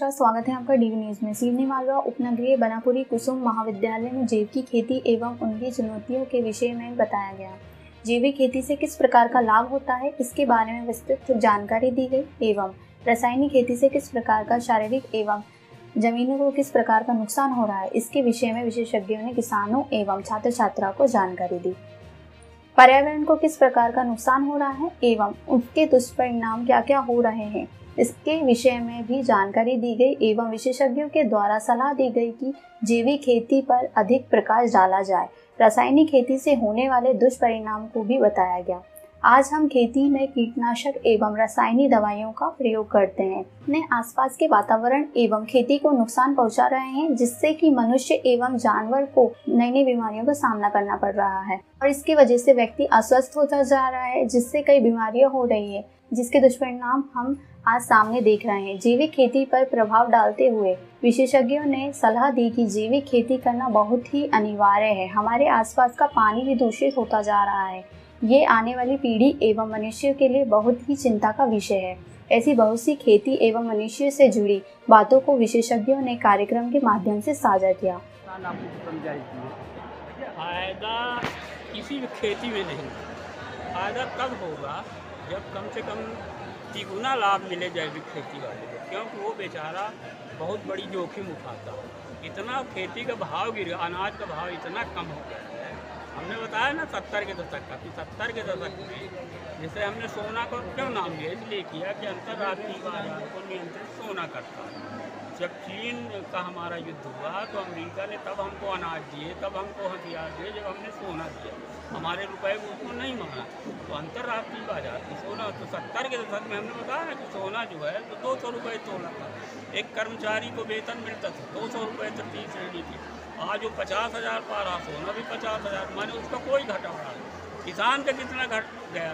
नमस्कार स्वागत है आपका डीवी न्यूज़ में। सीवनी मालवा उपनगरीय बनापुरी कुसुम महाविद्यालय में जैव की खेती एवं उनकी चुनौतियों के विषय में बताया गया। जैविक खेती से किस प्रकार का लाभ होता है, इसके बारे में विस्तृत जानकारी दी गई एवं रासायनिक खेती से किस प्रकार का शारीरिक एवं जमीनों को किस प्रकार का नुकसान हो रहा है, इसके विषय में विशेषज्ञों ने किसानों एवं छात्र छात्रा को जानकारी दी। पर्यावरण को किस प्रकार का नुकसान हो रहा है एवं उसके दुष्परिणाम क्या क्या हो रहे हैं इसके विषय में भी जानकारी दी गई एवं विशेषज्ञों के द्वारा सलाह दी गई कि जैविक खेती पर अधिक प्रकाश डाला जाए। रासायनिक खेती से होने वाले दुष्परिणाम को भी बताया गया। आज हम खेती में कीटनाशक एवं रासायनिक दवाइयों का प्रयोग करते हैं। अपने आसपास के वातावरण एवं खेती को नुकसान पहुँचा रहे हैं, जिससे कि मनुष्य एवं जानवर को नई नई बीमारियों का सामना करना पड़ रहा है। और इसकी वजह से व्यक्ति अस्वस्थ होता जा रहा है, जिससे कई बीमारियाँ हो रही है, जिसके दुष्परिणाम हम आज सामने देख रहे हैं। जैविक खेती पर प्रभाव डालते हुए विशेषज्ञों ने सलाह दी कि जैविक खेती करना बहुत ही अनिवार्य है। हमारे आसपास का पानी भी दूषित होता जा रहा है। ये आने वाली पीढ़ी एवं मनुष्य के लिए बहुत ही चिंता का विषय है। ऐसी बहुत सी खेती एवं मनुष्य से जुड़ी बातों को विशेषज्ञों ने कार्यक्रम के माध्यम से साझा किया। फ़ायदा किसी भी खेती में नहीं। फ़ायदा तब होगा? जब कम से कम तिगुना लाभ मिले जैविक खेती वाले को, क्योंकि वो बेचारा बहुत बड़ी जोखिम उठाता है। इतना खेती का भाव गिर, अनाज का भाव इतना कम हो गया है। हमने बताया ना सत्तर के दशक का, कि सत्तर के दशक में जैसे हमने सोना को क्यों नाम दिया इसलिए किया कि अंतर्राष्ट्रीय बाज़ार को नियंत्रित सोना करता है। जब चीन का हमारा युद्ध हुआ तो अमेरिका ने तब हमको अनाज दिए, तब हमको हथियार दिए, जब हमने सोना दिया। हमारे रुपए को उसको नहीं माना तो अंतर्राष्ट्रीय बाज़ार की सोना तो सत्तर के दशक में हमने बताया ना कि सोना जो है तो दो सौ रुपये तोला था। एक कर्मचारी को वेतन मिलता था, दो सौ रुपये तो तीस श्रेणी की आज वो पचास हज़ार पा रहा सोना भी पचास हज़ार, माने उसका कोई घटा रहा किसान का कितना घट गया?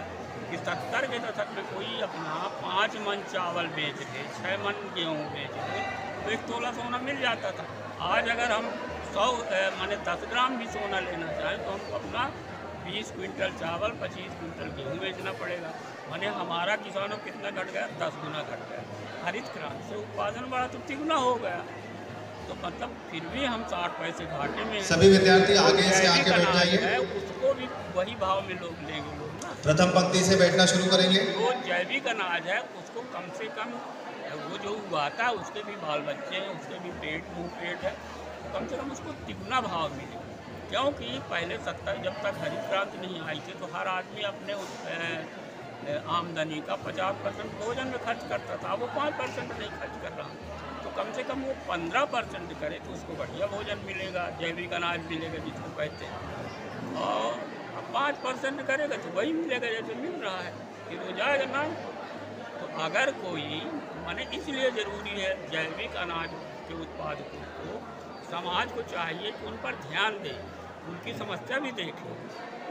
कि सत्तर के दशक में कोई अपना पाँच मन चावल बेच दे छः मन गेहूँ बेच दे तो एक तोला सोना मिल जाता था। आज अगर हम सौ माने दस ग्राम भी सोना लेना चाहें तो हमको अपना बीस क्विंटल चावल, पच्चीस क्विंटल गेहूँ बेचना पड़ेगा। माने हमारा किसानों कितना घट गया? दस गुना घट गया। हरित क्रांति से उत्पादन बड़ा तो तिगुना हो गया। तो मतलब फिर भी हम साठ पैसे घाटे में सभी विद्यार्थी आगे से आके बैठ जाइए। उसको भी वही भाव में लोग लेंगे लोग ना। प्रथम पंक्ति से बैठना शुरू करेंगे। जो जैविक अनाज है उसको कम से कम वो जो उगाता है उसके भी बाल बच्चे हैं उसके भी पेट मुँह पेट है तो कम से कम उसको तिगुना भाव मिले। क्योंकि पहले सत्तर जब तक हरित क्रांति नहीं आई थी तो हर आदमी अपने उस आमदनी का पचास परसेंट भोजन में खर्च करता था वो पाँच परसेंट नहीं खर्च कर रहा तो कम से कम वो पंद्रह परसेंट करे तो उसको बढ़िया भोजन मिलेगा जैविक अनाज मिलेगा जिसको कहते हैं। और पाँच परसेंट करेगा तो वही मिलेगा जैसे मिल रहा है, फिर हो जाएगा ना। तो अगर कोई, माने इसलिए ज़रूरी है जैविक अनाज के उत्पादकों को, समाज को चाहिए कि उन पर ध्यान दें, उनकी समस्या भी देखें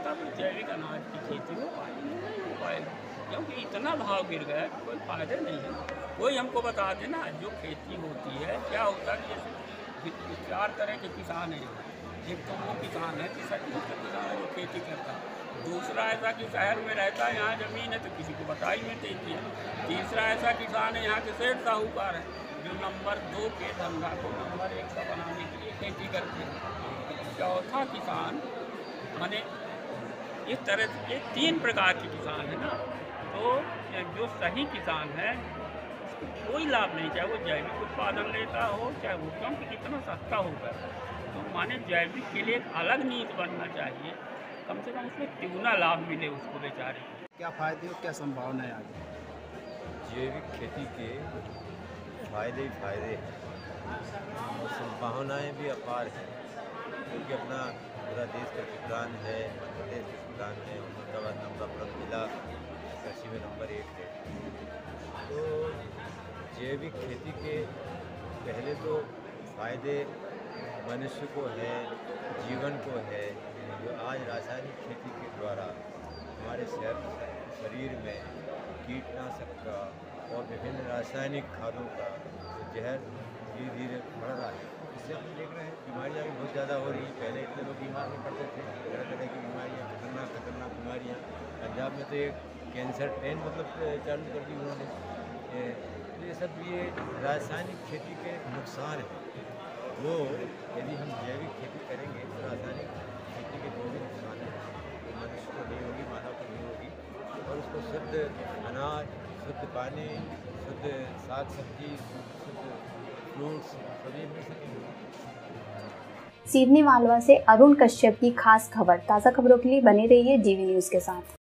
तब जैविक अनाज की खेती हो पाएगी। पाएगा क्योंकि इतना भाव गिर गया कि कोई फ़ायदा नहीं है। कोई हमको बता देना जो खेती होती है, क्या होता है जैसे चार तरह के किसान हैं। एक तो वो किसान है कि सचमुच किसान है जो खेती करता। है दूसरा ऐसा कि शहर में रहता है, यहाँ ज़मीन है तो किसी को बता ही नहीं देती है। तीसरा ऐसा किसान है, यहाँ के सेठ साहूकार है, जो नंबर दो के धंधा को नंबर एक का बनाने के लिए खेती करते हैं। चौथा किसान, माने इस तरह के तीन प्रकार के किसान है ना। तो जो सही किसान है उसको कोई लाभ नहीं चाहे वो जैविक उत्पादन लेता हो चाहे वो क्योंकि कितना सस्ता होगा। तो माने जैविक के लिए एक अलग नीति बनना चाहिए। कम से कम उसमें तिगुना लाभ मिले उसको बेचारे क्या फ़ायदे और क्या संभावना है आगे? जैविक खेती के फ़ायदे ही फ़ायदे हैं। संभावनाएँ भी अपार हैं क्योंकि अपना पूरा देश का किसान है प्रदेश का किसान है औरंगाबाद नंबर जिला कृषि में नंबर एक है। तो जैविक खेती के पहले तो फ़ायदे मनुष्य को है, जीवन को है, जो आज रासायनिक खेती के द्वारा हमारे शहर, शरीर में कीटनाशक का और विभिन्न रासायनिक खादों का जहर धीरे धीरे बढ़ रहा है। इससे हम देख रहे हैं बीमारियाँ भी बहुत ज़्यादा हो रही पहले इतने लोग बीमार नहीं पड़ते थे। तरह तरह की बीमारियाँ, खतरनाक खतरनाक बीमारियाँ। पंजाब में तो एक कैंसर ट्रेन मतलब चालू कर दी उन्होंने। ये सब ये रासायनिक खेती के नुकसान हैं। वो यदि हम जैविक खेती करेंगे तो रासायनिक खेती के जो भी नुकसान है मनुष्य को नहीं होगी, मानव को नहीं होगी। और उसको शुद्ध अनाज, शुद्ध पानी, शुद्ध साग सब्ज़ी, शुद्ध सीधने मालवा से अरुण कश्यप की खास खबर, ताज़ा खबरों के लिए बने रहिए जीवी न्यूज़ के साथ।